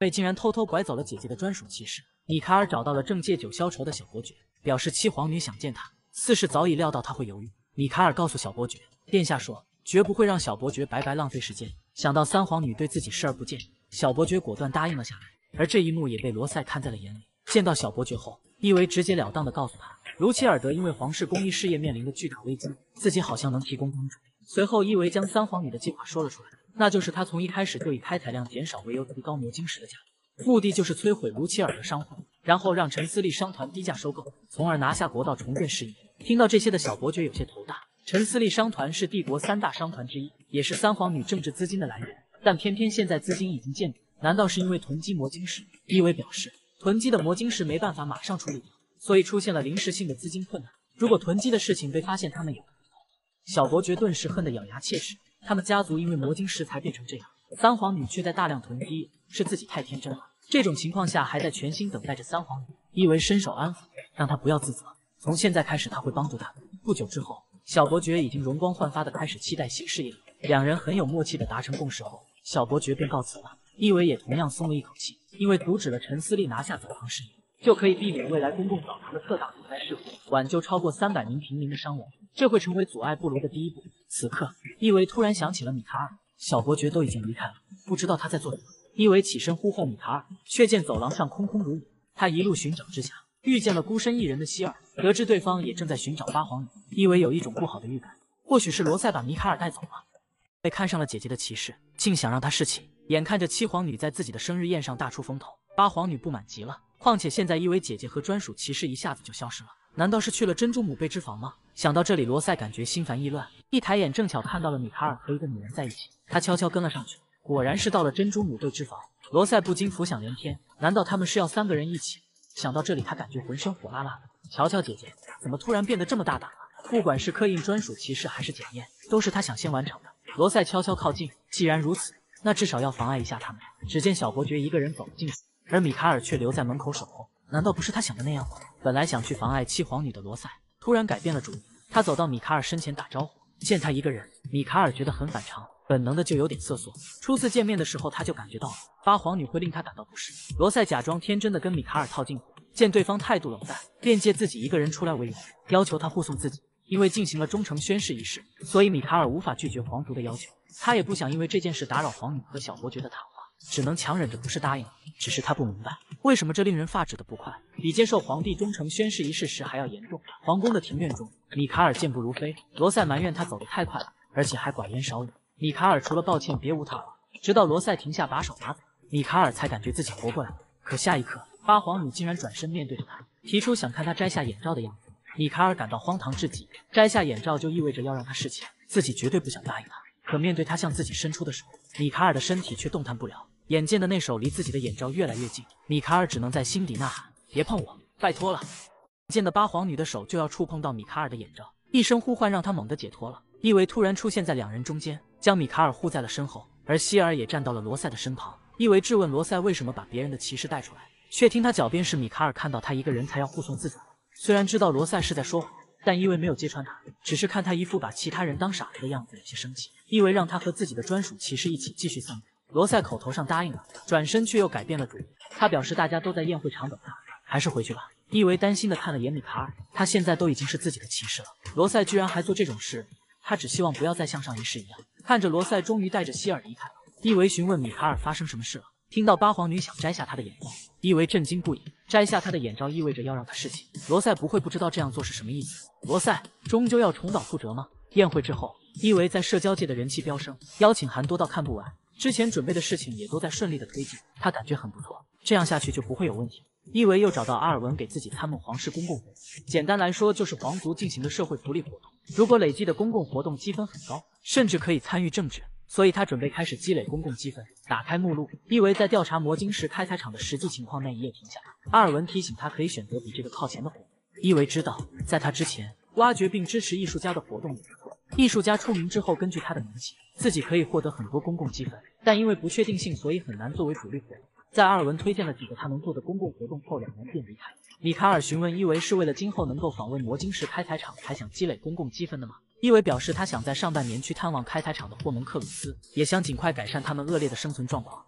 被竟然偷偷拐走了姐姐的专属骑士，米卡尔找到了正借酒消愁的小伯爵，表示七皇女想见他。似是早已料到他会犹豫，米卡尔告诉小伯爵，殿下说绝不会让小伯爵白白浪费时间。想到三皇女对自己视而不见，小伯爵果断答应了下来。而这一幕也被罗塞看在了眼里。见到小伯爵后，伊维直截了当的告诉他，卢齐尔德因为皇室公益事业面临的巨大危机，自己好像能提供帮助。随后，伊维将三皇女的计划说了出来，那就是他从一开始就以开采量减少为由提高魔晶石的价格，目的就是摧毁卢齐尔的商会，然后让陈思利商团低价收购，从而拿下国道重建事业。听到这些的小伯爵有些头大。陈思利商团是帝国三大商团之一，也是三皇女政治资金的来源，但偏偏现在资金已经见底，难道是因为囤积魔晶石？伊维表示。囤积的魔晶石没办法马上处理掉，所以出现了临时性的资金困难。如果囤积的事情被发现，他们有小伯爵顿时恨得咬牙切齿。他们家族因为魔晶石才变成这样，三皇女却在大量囤积，是自己太天真了。这种情况下还在全心等待着三皇女，伊维伸手安抚，让她不要自责。从现在开始，他会帮助她。不久之后，小伯爵已经容光焕发的开始期待新事业了。两人很有默契的达成共识后，小伯爵便告辞了。伊维也同样松了一口气。因为阻止了陈思利拿下澡堂事业，就可以避免未来公共澡堂的特大火灾事故，挽救超过三百名平民的伤亡。这会成为阻碍布罗的第一步。此刻，伊维突然想起了米卡尔，小伯爵都已经离开了，不知道他在做什么。伊维起身呼唤米卡尔，却见走廊上空空如也。他一路寻找之下，遇见了孤身一人的希尔，得知对方也正在寻找八皇女，伊维有一种不好的预感，或许是罗塞把米卡尔带走了。被看上了姐姐的骑士，竟想让他侍寝。眼看着七皇女在自己的生日宴上大出风头，八皇女不满极了。况且现在伊维姐姐和专属骑士一下子就消失了，难道是去了珍珠母贝之房吗？想到这里，罗塞感觉心烦意乱。一抬眼，正巧看到了米卡尔和一个女人在一起，他悄悄跟了上去。果然是到了珍珠母贝之房。罗塞不禁浮想联翩，难道他们是要三个人一起？想到这里，他感觉浑身火辣辣的。瞧瞧姐姐，怎么突然变得这么大胆了？不管是刻印专属骑士还是检验，都是他想先完成的。罗塞悄悄靠近，既然如此。那至少要妨碍一下他们。只见小伯爵一个人走了进去，而米卡尔却留在门口守候。难道不是他想的那样吗？本来想去妨碍七皇女的罗塞，突然改变了主意。他走到米卡尔身前打招呼，见他一个人，米卡尔觉得很反常，本能的就有点瑟缩。初次见面的时候，他就感觉到了八皇女会令他感到不适。罗塞假装天真的跟米卡尔套近乎，见对方态度冷淡，便借自己一个人出来为由，要求他护送自己。因为进行了忠诚宣誓仪式，所以米卡尔无法拒绝皇族的要求。他也不想因为这件事打扰皇女和小伯爵的谈，只能强忍着不是答应。只是他不明白，为什么这令人发指的不快，比接受皇帝忠诚宣誓仪式时还要严重。皇宫的庭院中，米卡尔健步如飞，罗塞埋怨他走得太快了，而且还寡言少语。米卡尔除了抱歉别无他法。直到罗塞停下把手拿走，米卡尔才感觉自己活过来了。可下一刻，八皇女竟然转身面对着他，提出想看他摘下眼罩的样子。米卡尔感到荒唐至极，摘下眼罩就意味着要让他侍寝，自己绝对不想答应他。可面对他向自己伸出的手，米卡尔的身体却动弹不了。眼见的那手离自己的眼罩越来越近，米卡尔只能在心底呐喊：“别碰我，拜托了！”眼见的八皇女的手就要触碰到米卡尔的眼罩，一声呼唤让他猛地解脱了。伊维突然出现在两人中间，将米卡尔护在了身后，而希尔也站到了罗塞的身旁。伊维质问罗塞为什么把别人的骑士带出来，却听他狡辩是米卡尔看到他一个人才要护送自己。虽然知道罗塞是在说谎，但伊维没有揭穿他，只是看他一副把其他人当傻子的样子，有些生气。伊维让他和自己的专属骑士一起继续散步，罗塞口头上答应了，转身却又改变了主意。他表示大家都在宴会场等他，还是回去吧。伊维担心的看了眼米卡尔，他现在都已经是自己的骑士了，罗塞居然还做这种事，他只希望不要再像上一世一样。看着罗塞终于带着希尔离开了，伊维询问米卡尔发生什么事了。听到八皇女想摘下他的眼罩，伊维震惊不已。摘下他的眼罩意味着要让他侍寝，罗塞不会不知道这样做是什么意思。罗塞终究要重蹈覆辙吗？宴会之后，伊维在社交界的人气飙升，邀请函多到看不完。之前准备的事情也都在顺利的推进，他感觉很不错，这样下去就不会有问题。伊维又找到阿尔文给自己参谋皇室公共活动，简单来说就是皇族进行的社会福利活动。如果累积的公共活动积分很高，甚至可以参与政治，所以他准备开始积累公共积分。打开目录，伊维在调查魔晶石开采厂的实际情况那一页停下。阿尔文提醒他可以选择比这个靠前的活动。伊维知道，在他之前挖掘并支持艺术家的活动也不错。艺术家出名之后，根据他的名气，自己可以获得很多公共积分，但因为不确定性，所以很难作为主力活动。在阿尔文推荐了几个他能做的公共活动后，两人便离开。米卡尔询问伊维是为了今后能够访问魔晶石开采厂才想积累公共积分的吗？伊维表示他想在上半年去探望开采厂的霍蒙克鲁斯，也想尽快改善他们恶劣的生存状况。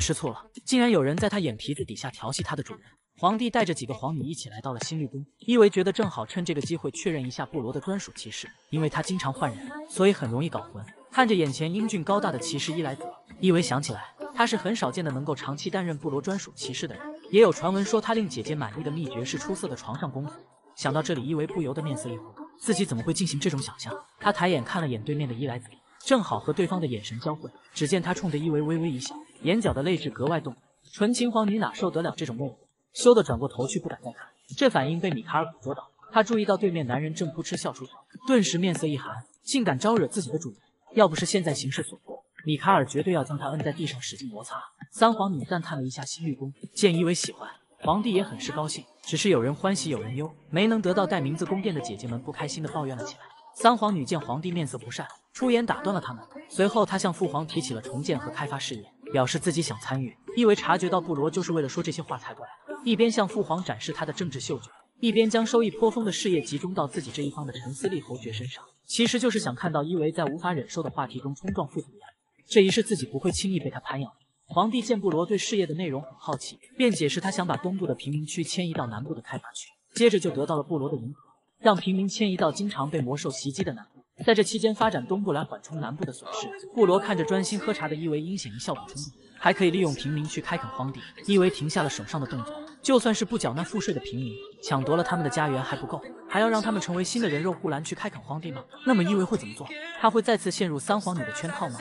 吃醋了，竟然有人在他眼皮子底下调戏他的主人。皇帝带着几个皇女一起来到了新绿宫，伊维觉得正好趁这个机会确认一下布罗的专属骑士，因为他经常换人，所以很容易搞混。看着眼前英俊高大的骑士伊莱泽，伊维想起来，他是很少见的能够长期担任布罗专属骑士的人。也有传闻说他令姐姐满意的秘诀是出色的床上功夫。想到这里，伊维不由得面色一红，自己怎么会进行这种想象？他抬眼看了眼对面的伊莱泽，正好和对方的眼神交汇，只见他冲着伊维微微一笑，眼角的泪痣格外动人。纯情皇女哪受得了这种魅惑？羞得转过头去，不敢再看。这反应被米卡尔捕捉到，他注意到对面男人正扑哧笑出声，顿时面色一寒，竟敢招惹自己的主人！要不是现在形势所迫，米卡尔绝对要将他摁在地上使劲摩擦。三皇女赞叹了一下新玉宫，见伊维喜欢，皇帝也很是高兴。只是有人欢喜有人忧，没能得到带名字宫殿的姐姐们不开心的抱怨了起来。三皇女见皇帝面色不善，出言打断了他们。随后，她向父皇提起了重建和开发事业，表示自己想参与。伊维察觉到布罗就是为了说这些话才过来。一边向父皇展示他的政治嗅觉，一边将收益颇丰的事业集中到自己这一方的陈思利侯爵身上，其实就是想看到伊维在无法忍受的话题中冲撞父子的样子。这一世自己不会轻易被他攀咬。皇帝见布罗对事业的内容很好奇，便解释他想把东部的贫民区迁移到南部的开发区，接着就得到了布罗的迎合，让平民迁移到经常被魔兽袭击的南部，在这期间发展东部来缓冲南部的损失。布罗看着专心喝茶的伊维，阴险一笑补充，还可以利用平民去开垦荒地。伊维停下了手上的动作。就算是不缴纳赋税的平民，抢夺了他们的家园还不够，还要让他们成为新的人肉护栏去开垦荒地吗？那么伊维会怎么做？他会再次陷入三皇女的圈套吗？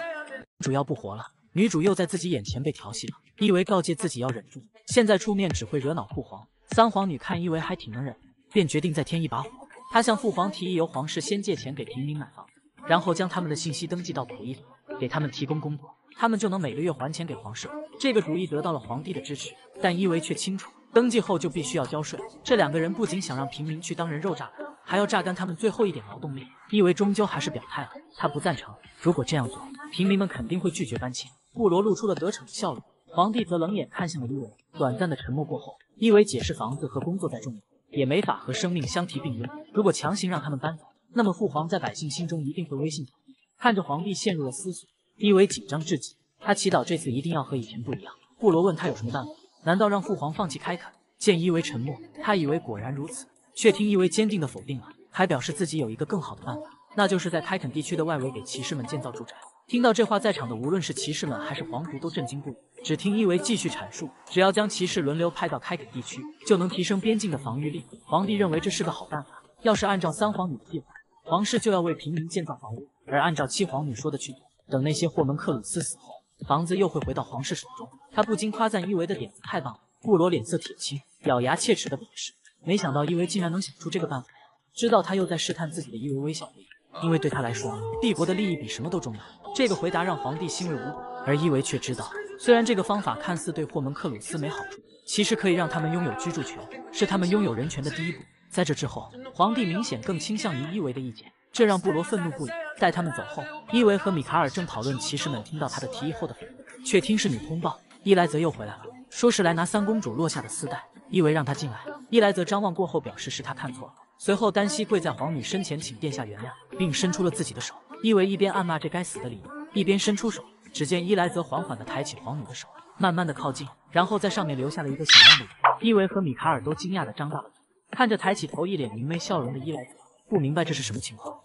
主要不活了，女主又在自己眼前被调戏了。伊维告诫自己要忍住，现在出面只会惹恼父皇。三皇女看伊维还挺能忍，便决定再添一把火。她向父皇提议由皇室先借钱给平民买房，然后将他们的信息登记到溥仪里，给他们提供工作，他们就能每个月还钱给皇室。这个主意得到了皇帝的支持，但伊维却清楚。登记后就必须要交税。这两个人不仅想让平民去当人肉榨干，还要榨干他们最后一点劳动力。伊维终究还是表态了，他不赞成。如果这样做，平民们肯定会拒绝搬迁。布罗露出了得逞的笑容，皇帝则冷眼看向了伊维。短暂的沉默过后，伊维解释房子和工作在重要，也没法和生命相提并论。如果强行让他们搬走，那么父皇在百姓心中一定会威信扫地。看着皇帝陷入了思索，伊维紧张至极。他祈祷这次一定要和以前不一样。布罗问他有什么办法。难道让父皇放弃开垦？见伊维沉默，他以为果然如此，却听伊维坚定的否定了，还表示自己有一个更好的办法，那就是在开垦地区的外围给骑士们建造住宅。听到这话，在场的无论是骑士们还是皇族都震惊不已。只听伊维继续阐述，只要将骑士轮流派到开垦地区，就能提升边境的防御力。皇帝认为这是个好办法。要是按照三皇女的计划，皇室就要为平民建造房屋；而按照七皇女说的去做，等那些霍门克鲁斯死后。房子又会回到皇室手中，他不禁夸赞伊维的点子太棒了。布罗脸色铁青，咬牙切齿的表示，没想到伊维竟然能想出这个办法。知道他又在试探自己的伊维微笑不已，因为对他来说，帝国的利益比什么都重要。这个回答让皇帝欣慰无比，而伊维却知道，虽然这个方法看似对霍门克鲁斯没好处，其实可以让他们拥有居住权，是他们拥有人权的第一步。在这之后，皇帝明显更倾向于伊维的意见。这让布罗愤怒不已。待他们走后，伊维和米卡尔正讨论骑士们听到他的提议后的反应，却听侍女通报，伊莱泽又回来了，说是来拿三公主落下的丝带。伊维让他进来，伊莱泽张望过后表示是他看错了，随后单膝跪在皇女身前，请殿下原谅，并伸出了自己的手。伊维一边暗骂这该死的礼物，一边伸出手，只见伊莱泽缓缓地抬起皇女的手，慢慢地靠近，然后在上面留下了一个响亮的吻。伊维和米卡尔都惊讶地张大了嘴，看着抬起头、一脸明媚笑容的伊莱泽，不明白这是什么情况。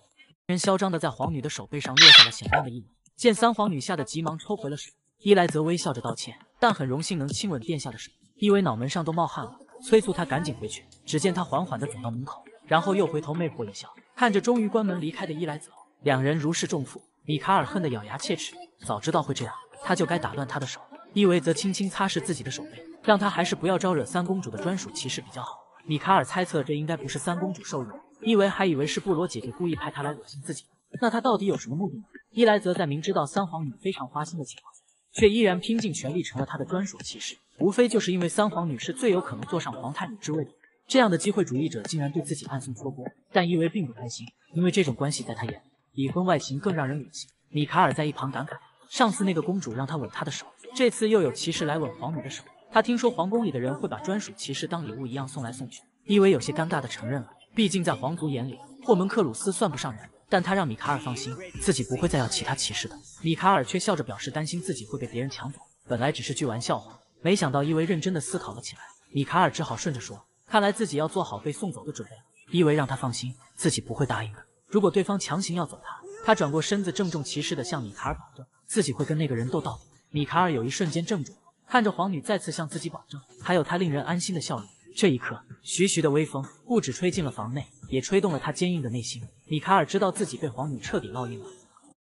人嚣张地在皇女的手背上落下了响亮的一吻，见三皇女吓得急忙抽回了手。伊莱泽微笑着道歉，但很荣幸能亲吻殿下的手。伊维脑门上都冒汗了，催促他赶紧回去。只见他缓缓地走到门口，然后又回头魅惑一笑，看着终于关门离开的伊莱泽，两人如释重负。米卡尔恨得咬牙切齿，早知道会这样，他就该打断他的手。伊维则轻轻擦拭自己的手背，让他还是不要招惹三公主的专属骑士比较好。米卡尔猜测这应该不是三公主授意，伊维还以为是布罗姐姐故意派他来恶心自己。那他到底有什么目的呢？伊莱泽在明知道三皇女非常花心的情况下，却依然拼尽全力成了他的专属骑士，无非就是因为三皇女是最有可能坐上皇太女之位的。这样的机会主义者竟然对自己暗送秋波，但伊维并不开心，因为这种关系在他眼里，比婚外情更让人恶心。米卡尔在一旁感慨：上次那个公主让他吻她的手，这次又有骑士来吻皇女的手。他听说皇宫里的人会把专属骑士当礼物一样送来送去。伊维有些尴尬的承认了，毕竟在皇族眼里，霍门克鲁斯算不上人。但他让米卡尔放心，自己不会再要其他骑士的。米卡尔却笑着表示担心自己会被别人抢走。本来只是句玩笑话，没想到伊维认真的思考了起来。米卡尔只好顺着说：“看来自己要做好被送走的准备了。”伊维让他放心，自己不会答应的。如果对方强行要走他，他转过身子，郑重其事的向米卡尔保证，自己会跟那个人斗到底。米卡尔有一瞬间怔住，看着皇女再次向自己保证，还有她令人安心的笑容。这一刻，徐徐的微风不止吹进了房内，也吹动了他坚硬的内心。米卡尔知道自己被皇女彻底烙印了。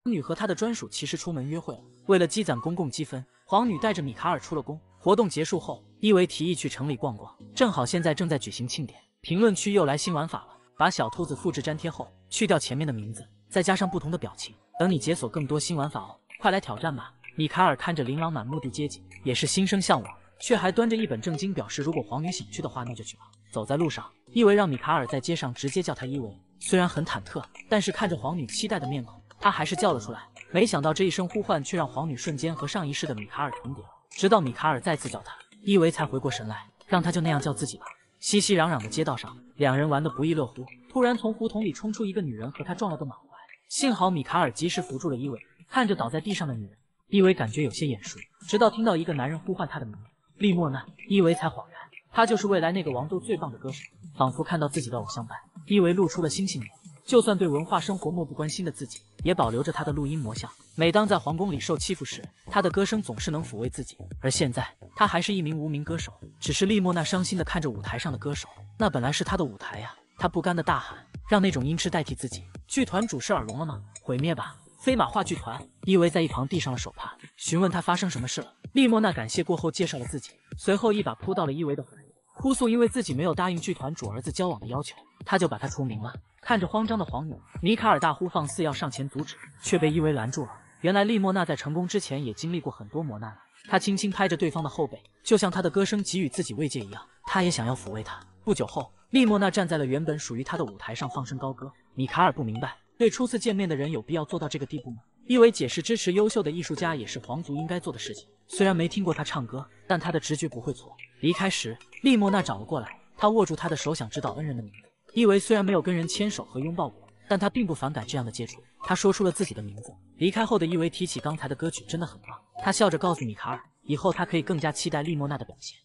皇女和她的专属骑士出门约会了，为了积攒公共积分，皇女带着米卡尔出了宫。活动结束后，伊维提议去城里逛逛，正好现在正在举行庆典。评论区又来新玩法了，把小兔子复制粘贴后，去掉前面的名字，再加上不同的表情，等你解锁更多新玩法哦！快来挑战吧！米卡尔看着琳琅满目的街景，也是心生向往。却还端着一本正经，表示如果皇女想去的话，那就去吧。走在路上，伊维让米卡尔在街上直接叫他伊维。虽然很忐忑，但是看着皇女期待的面孔，他还是叫了出来。没想到这一声呼唤，却让皇女瞬间和上一世的米卡尔重叠。直到米卡尔再次叫他，伊维才回过神来，让他就那样叫自己吧。熙熙攘攘的街道上，两人玩得不亦乐乎。突然，从胡同里冲出一个女人，和他撞了个满怀。幸好米卡尔及时扶住了伊维。看着倒在地上的女人，伊维感觉有些眼熟，直到听到一个男人呼唤他的名字。利莫娜，伊维才恍然，他就是未来那个王座最棒的歌手，仿佛看到自己的偶像般，伊维露出了星星脸。就算对文化生活漠不关心的自己，也保留着他的录音魔像。每当在皇宫里受欺负时，他的歌声总是能抚慰自己。而现在，他还是一名无名歌手。只是利莫娜伤心的看着舞台上的歌手，那本来是他的舞台呀。他不甘的大喊：“让那种音痴代替自己！”剧团主是耳聋了吗？毁灭吧！飞马话剧团，伊维在一旁递上了手帕，询问他发生什么事了。利莫娜感谢过后，介绍了自己，随后一把扑到了伊维的怀哭诉因为自己没有答应剧团主儿子交往的要求，他就把他除名了。看着慌张的皇女，米卡尔大呼放肆要上前阻止，却被伊维拦住了。原来利莫娜在成功之前也经历过很多磨难，他轻轻拍着对方的后背，就像他的歌声给予自己慰藉一样，他也想要抚慰他。不久后，利莫娜站在了原本属于她的舞台上放声高歌。米卡尔不明白。对初次见面的人有必要做到这个地步吗？伊维解释，支持优秀的艺术家也是皇族应该做的事情。虽然没听过他唱歌，但他的直觉不会错。离开时，利莫娜找了过来，她握住他的手，想知道恩人的名字。伊维虽然没有跟人牵手和拥抱过，但他并不反感这样的接触。他说出了自己的名字。离开后的伊维提起刚才的歌曲，真的很棒。他笑着告诉米卡尔，以后他可以更加期待利莫娜的表现。